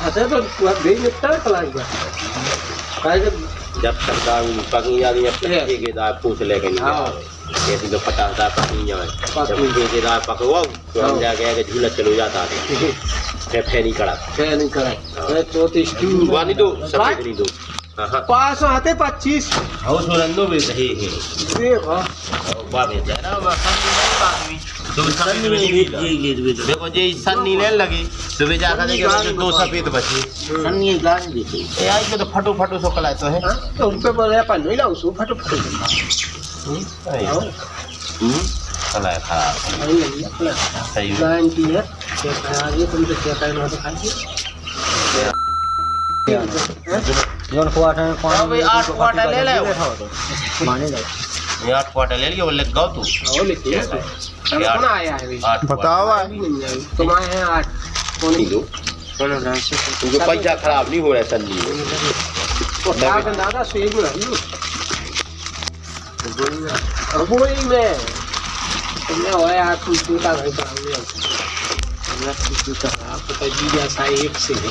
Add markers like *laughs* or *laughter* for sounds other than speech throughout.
फंसे तो निपटा जब तक दाग पकी आदमी है। अपने पूछ लेके नहीं हाँ। जैसे तो पचास दाग पकी जाए पक जब तो हम। जाके आगे झूला चलो जाता है फिर फेरी कड़ा मैं चौतीस दो हाँ हाँ पास आते पच्चीस हाउस में सही है देखो है जरा बात तो सन्नी में नहीं देखो जे सन्नी लेने लगी सुबह जाकर देखे तो दो सफ़ेद बचे सन्नी गान देते ए आज तो फटो फटो सो कला तो है। हाँ तो उन पे बोले अपन नहीं लाओ सो फटो फटो हम्म कला है खराब सही है। गारंटी है क्या आगे तुमसे क्या कहना तो खाइए जोन क्वार्टर में हाँ भाई, आठ क्वार्टर ले ले। माने जाए ये आठ क्वार्टर ले लिया बोले गाओ तू। है? कौन आया है बताओ तुम आए हैं आठ। कौन दो तुमको पैसा खराब नहीं हो रहा है सन्नी। तो क्या कर दादा सेब में रही अब वही में। तुमने वो यार तू टूटा भाई काम लिया मैं आपको तो जी जैसा एक से है।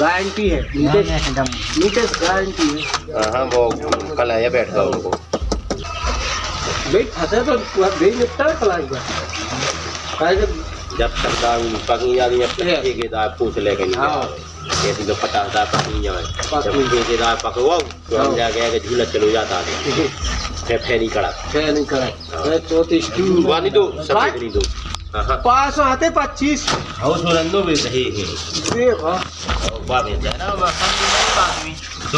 गारंटी है। गारंटी है। हाँ हाँ वो कल आया बैठ गया उनको। भाई फंसे तो निपटा कला काहे जब आदमी अपने है। के के पूछ लेके नहीं। हाँ। तो जाए। पक जब के के तो हम हाँ। जाके आगे झूला चलो जाता है। *laughs* फिर फेरी कड़ा क्या नहीं करा मैं चौतीस क्यों वानी दो सफ़ेद दो हाँ। हाँ पास आते पच्चीस। हाउस में सही है। देखो जरा मैं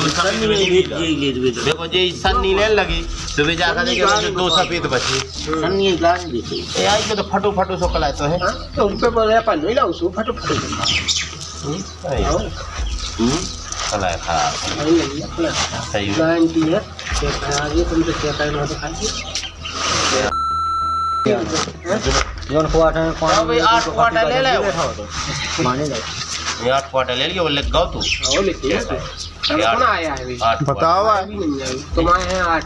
सन्नी नहीं तो देखो जे लेने लगी। सुबह जाकर देखे तो दो सफ़ेद बचे। सन्नी गान देते ए आज के तो फटो फटो सो कला तो है। हाँ तो उन पे बोले अपन नहीं लाओ सो फटो फटो हम्म। कला खराब नहीं नहीं अपना सही है। गारंटी है। आगे तुमसे क्या कहना तो खाइए जोन क्वार्टर में हाँ भाई, आठ क्वार्टर ले ले। माने जाए ये आठ क्वार्टर ले लिया बोले गाओ तू। आओ लेके कल कौन आया है अभी आठ बताओ नहीं तुम आए हैं आठ।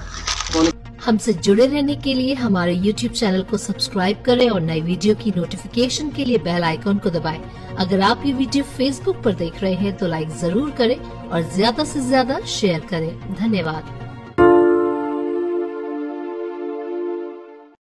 कौन हमसे जुड़े रहने के लिए हमारे YouTube चैनल को सब्सक्राइब करें और नई वीडियो की नोटिफिकेशन के लिए बेल आइकॉन को दबाएँ। अगर आप ये वीडियो Facebook पर देख रहे हैं तो लाइक ज़रूर करें और ज़्यादा से ज़्यादा शेयर करें। धन्यवाद।